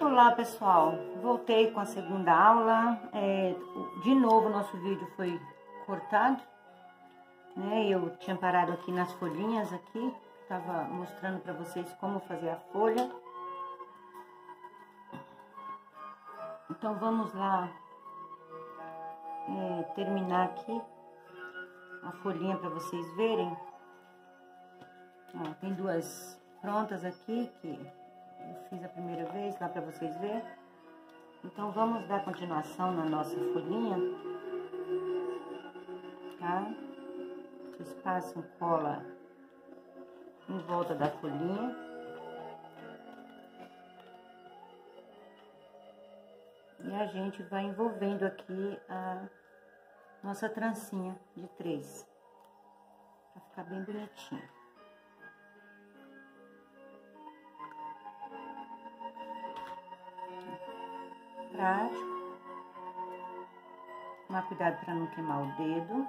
Olá pessoal, voltei com a segunda aula, é, de novo nosso vídeo foi cortado, né, eu tinha parado aqui nas folhinhas aqui, tava mostrando para vocês como fazer a folha. Então vamos lá é, terminar aqui a folhinha para vocês verem. Ó, tem duas prontas aqui que eu fiz a primeira vez, lá para vocês verem. Então, vamos dar continuação na nossa folhinha, tá? Vocês passam cola em volta da folhinha. E a gente vai envolvendo aqui a nossa trancinha de três, pra ficar bem bonitinho. Prático. Tomar cuidado para não queimar o dedo.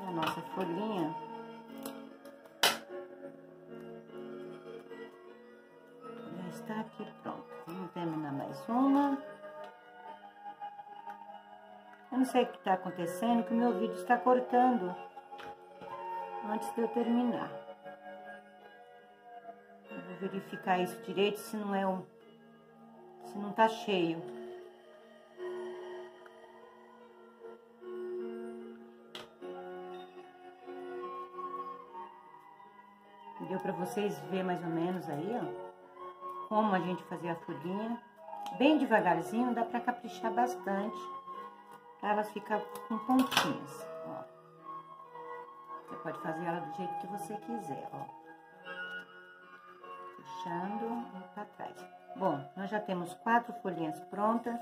E a nossa folhinha. Já está aqui pronta. Vamos terminar mais uma. Eu não sei o que está acontecendo, que o meu vídeo está cortando antes de eu terminar. Eu vou verificar isso direito, se não é um se não tá cheio. Deu para vocês ver mais ou menos aí, ó, como a gente fazia a folhinha. Bem devagarzinho, dá para caprichar bastante, pra elas ficar com pontinhas, ó. Você pode fazer ela do jeito que você quiser, ó. Fechando e pra trás. Bom, nós já temos quatro folhinhas prontas.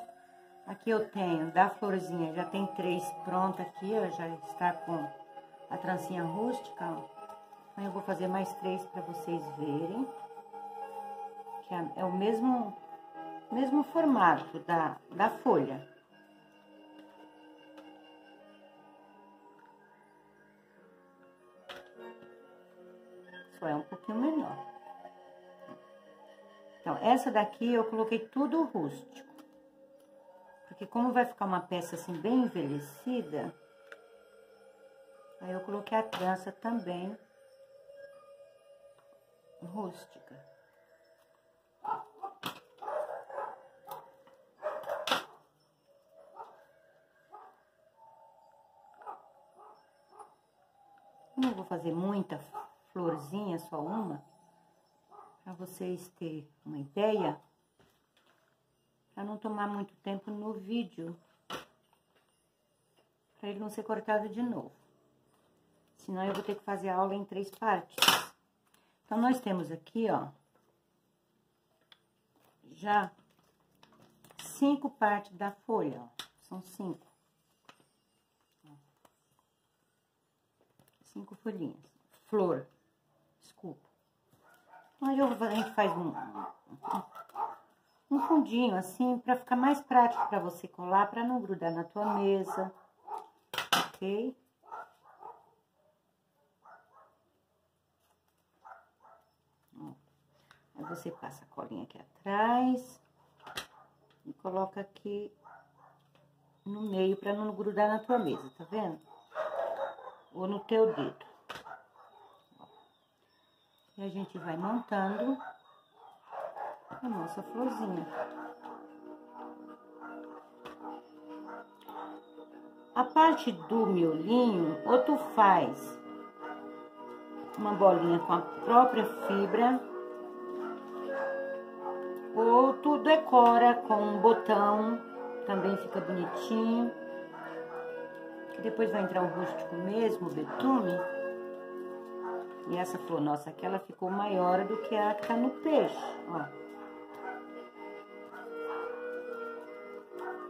Aqui eu tenho da florzinha, já tem três prontas aqui, ó, já está com a trancinha rústica, ó. Então, eu vou fazer mais três para vocês verem. Que é, é o mesmo, mesmo formato da, da folha. Só é um pouquinho menor. Então, essa daqui eu coloquei tudo rústico. Porque como vai ficar uma peça assim bem envelhecida, aí eu coloquei a trança também rústica. Não vou fazer muita florzinha, só uma para vocês terem uma ideia, para não tomar muito tempo no vídeo, para ele não ser cortado de novo. Senão eu vou ter que fazer a aula em três partes. Então, nós temos aqui, ó, já cinco partes da folha, ó. São cinco. Cinco folhinhas. Flor. Aí eu, a gente faz um, um fundinho assim, pra ficar mais prático pra você colar, pra não grudar na tua mesa, ok? Aí você passa a colinha aqui atrás e coloca aqui no meio pra não grudar na tua mesa, tá vendo? Ou no teu dedo. E a gente vai montando a nossa florzinha. A parte do miolinho, ou tu faz uma bolinha com a própria fibra, ou tu decora com um botão, também fica bonitinho. Depois vai entrar o rústico mesmo, o betume. E essa flor nossa aqui, ela ficou maior do que a que tá no peixe, ó.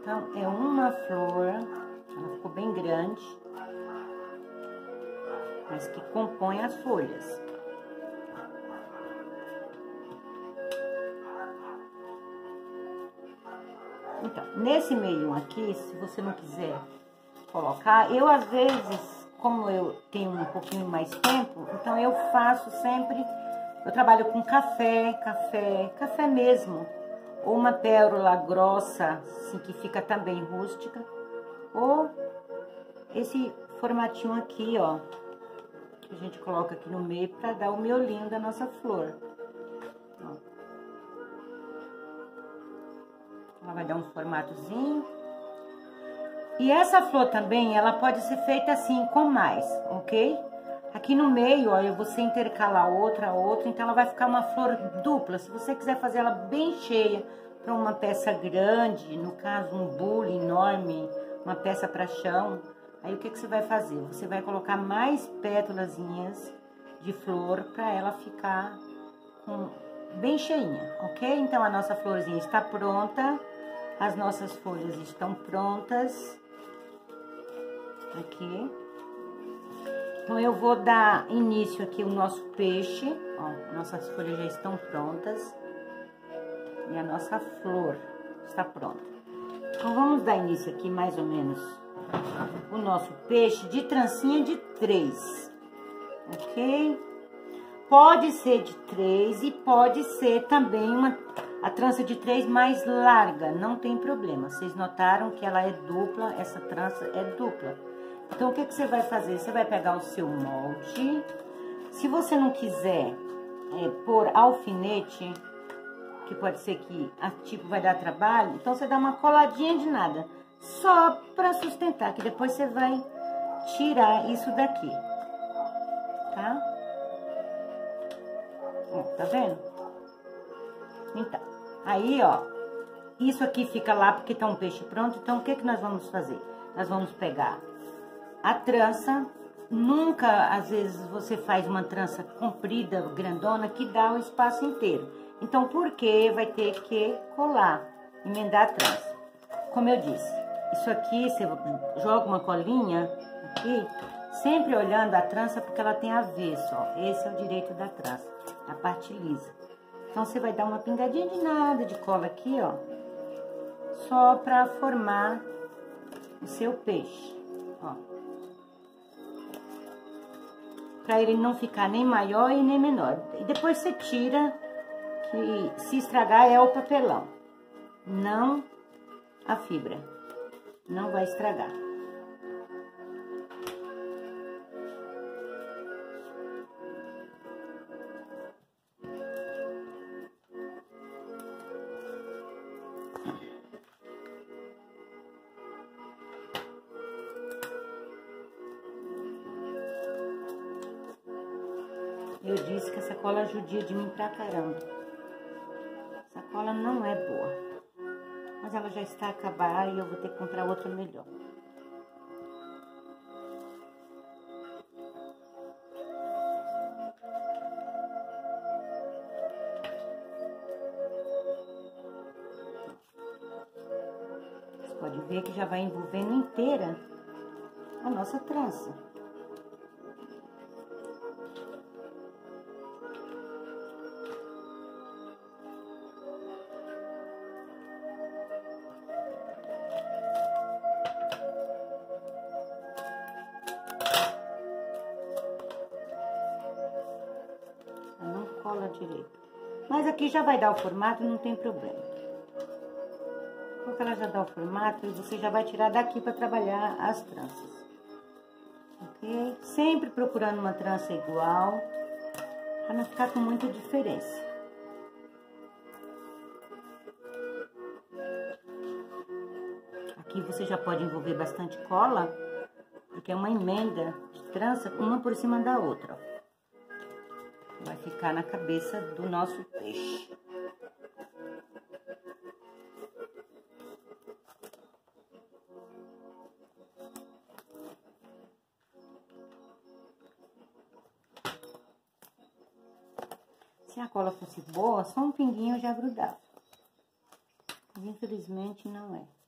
Então, é uma flor, ela ficou bem grande, mas que compõe as folhas. Então, nesse meio aqui, se você não quiser colocar, eu às vezes como eu tenho um pouquinho mais tempo, então eu faço sempre Eu trabalho com café, café, café mesmo. Ou uma pérola grossa, assim, que fica também rústica. Ou esse formatinho aqui, ó. Que a gente coloca aqui no meio para dar o miolinho da nossa flor. Ela vai dar um formatozinho. E essa flor também, ela pode ser feita assim, com mais, ok? Aqui no meio, ó, eu vou intercalar outra, outra, então ela vai ficar uma flor dupla. Se você quiser fazer ela bem cheia para uma peça grande, no caso um bule enorme, uma peça para chão, aí o que, que você vai fazer? Você vai colocar mais pétalazinhas de flor para ela ficar com, bem cheinha, ok? Então a nossa florzinha está pronta, as nossas folhas estão prontas. Aqui. Então, eu vou dar início aqui o nosso peixe. Ó, nossas folhas já estão prontas. E a nossa flor está pronta. Então, vamos dar início aqui, mais ou menos, o nosso peixe de trancinha de três. Ok? Pode ser de três e pode ser também uma, a trança de três mais larga. Não tem problema. Vocês notaram que ela é dupla, essa trança é dupla. Então, o que, que você vai fazer? Você vai pegar o seu molde. Se você não quiser é, pôr alfinete, que pode ser que a tipo vai dar trabalho, então você dá uma coladinha de nada. Só para sustentar, que depois você vai tirar isso daqui. Tá? Ó, tá vendo? Então, aí, ó, isso aqui fica lá porque tá um peixe pronto, então o que que nós vamos fazer? Nós vamos pegar a trança, nunca, às vezes, você faz uma trança comprida, grandona, que dá o espaço inteiro. Então, por que vai ter que colar, emendar a trança? Como eu disse, isso aqui, você joga uma colinha aqui, sempre olhando a trança, porque ela tem avesso, ó. Esse é o direito da trança, a parte lisa. Então, você vai dar uma pingadinha de nada de cola aqui, ó, só para formar o seu peixe, ó para ele não ficar nem maior e nem menor. E depois você tira, que se estragar é o papelão, não a fibra. Não vai estragar. Judia de mim pra caramba. Essa cola não é boa. Mas ela já está a acabar e eu vou ter que comprar outra melhor. Você pode ver que já vai envolvendo inteira a nossa trança. Direito. Mas aqui já vai dar o formato, não tem problema. Porque ela já dá o formato, você já vai tirar daqui para trabalhar as tranças. Ok? Sempre procurando uma trança igual, para não ficar com muita diferença. Aqui você já pode envolver bastante cola, porque é uma emenda de trança, uma por cima da outra, ó vai ficar na cabeça do nosso peixe. Se a cola fosse boa, só um pinguinho já grudava. Infelizmente não é.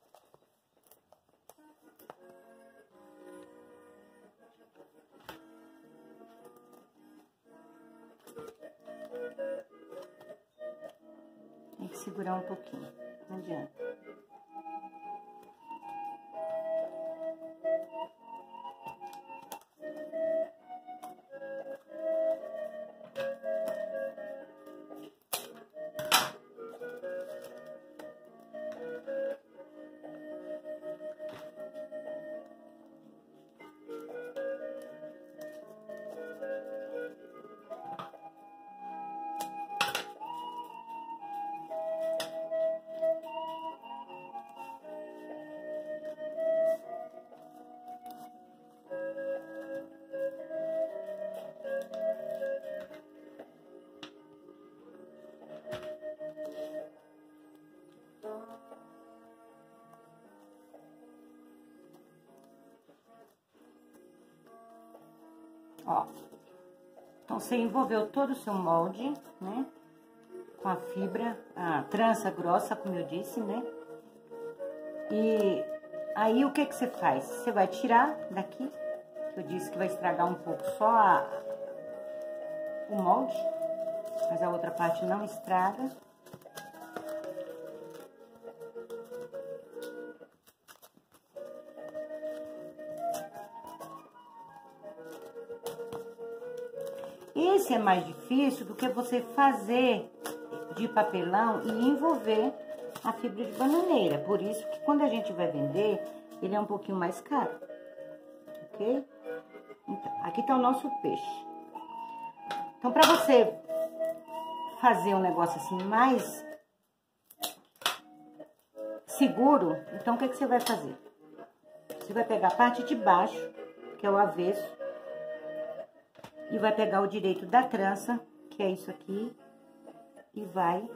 Segurar um pouquinho, não adianta. Ó. Então, você envolveu todo o seu molde, né? Com a fibra, a trança grossa, como eu disse, né? E aí, o que que você faz? Você vai tirar daqui, que eu disse que vai estragar um pouco só a, o molde, mas a outra parte não estraga. É mais difícil do que você fazer de papelão e envolver a fibra de bananeira. Por isso que quando a gente vai vender, ele é um pouquinho mais caro. Ok? Então, aqui tá o nosso peixe. Então, para você fazer um negócio assim mais seguro, então o que, que você vai fazer? Você vai pegar a parte de baixo, que é o avesso, e vai pegar o direito da trança, que é isso aqui, e vai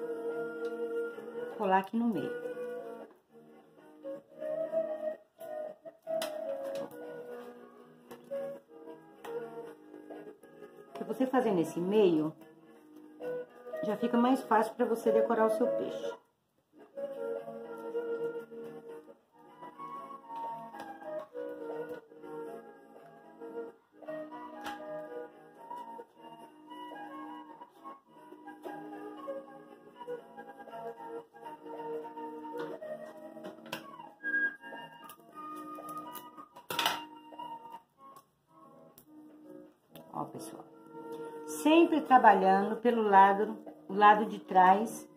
colar aqui no meio. Que você fazendo esse meio, já fica mais fácil para você decorar o seu peixe. Ó, pessoal. Sempre trabalhando pelo lado, o lado de trás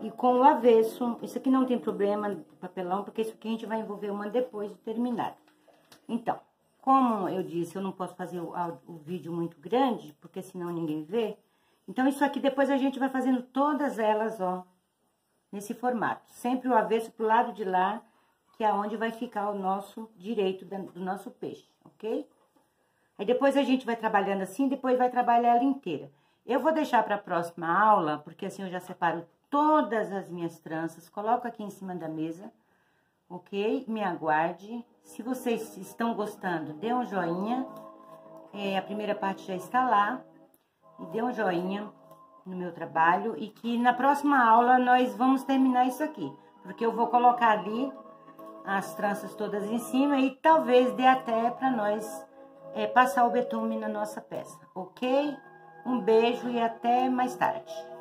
e com o avesso. Isso aqui não tem problema papelão, porque isso aqui a gente vai envolver uma depois de terminado. Então, como eu disse, eu não posso fazer o, o vídeo muito grande, porque senão ninguém vê. Então, isso aqui depois a gente vai fazendo todas elas, ó, nesse formato. Sempre o avesso pro lado de lá, que é onde vai ficar o nosso direito do nosso peixe, ok? Aí depois a gente vai trabalhando assim, depois vai trabalhar ela inteira. Eu vou deixar para a próxima aula, porque assim eu já separo todas as minhas tranças, coloco aqui em cima da mesa, ok? Me aguarde. Se vocês estão gostando, dê um joinha. É, a primeira parte já está lá. E dê um joinha no meu trabalho. E que na próxima aula nós vamos terminar isso aqui. Porque eu vou colocar ali as tranças todas em cima e talvez dê até para nós é, passar o betume na nossa peça, ok? Um beijo e até mais tarde.